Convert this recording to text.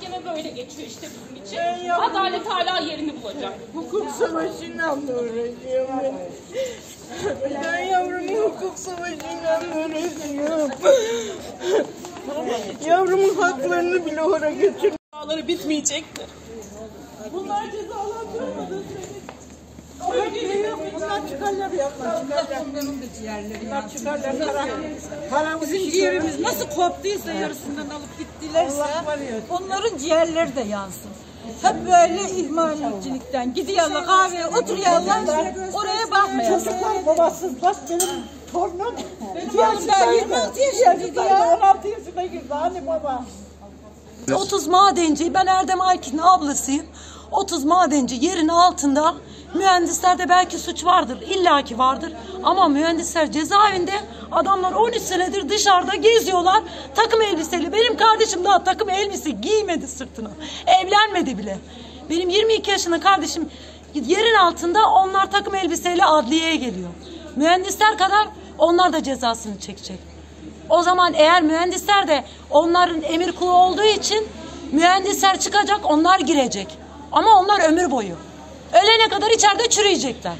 mahkeme böyle geçiyor işte bizim için. Yavrum. Adalet hala yerini bulacak. Hukuk savaşından da öğreniyorum. Ben yavrumu hukuk savaşından da. Yavrumun haklarını bile oraya götür. Davaları bitmeyecektir. Bunlar cezalandırılmadığı Bunlar çıkarlar yapma çıkarlar. Onların da ciğerleri Bunlar çıkarlar para. Bizim ciğerimiz nasıl koptuysa yarısından alıp gittilerse onların ciğerleri de yansın. Hep böyle ihmalcilikten gidiyorlar kahveye oturuyorlar oraya bakmıyorlar. Çocuklar babasız bak benim torunum. Benim oğlum daha 26 yaşındaydı ya. 16 yaşına girdi hani baba. 30 madenci, ben Erdem Aykin'in ablasıyım. 30 madenci yerin altında mühendislerde belki suç vardır, illaki vardır. Ama mühendisler cezaevinde adamlar 13 senedir dışarıda geziyorlar. Takım elbiseli. Benim kardeşim daha takım elbise giymedi sırtına. Evlenmedi bile. Benim 22 yaşında kardeşim yerin altında onlar takım elbiseyle adliyeye geliyor. Mühendisler kadar onlar da cezasını çekecek. O zaman eğer mühendisler de onların emir kulu olduğu için mühendisler çıkacak onlar girecek. Ama onlar ömür boyu. Ölene kadar içeride çürüyecekler.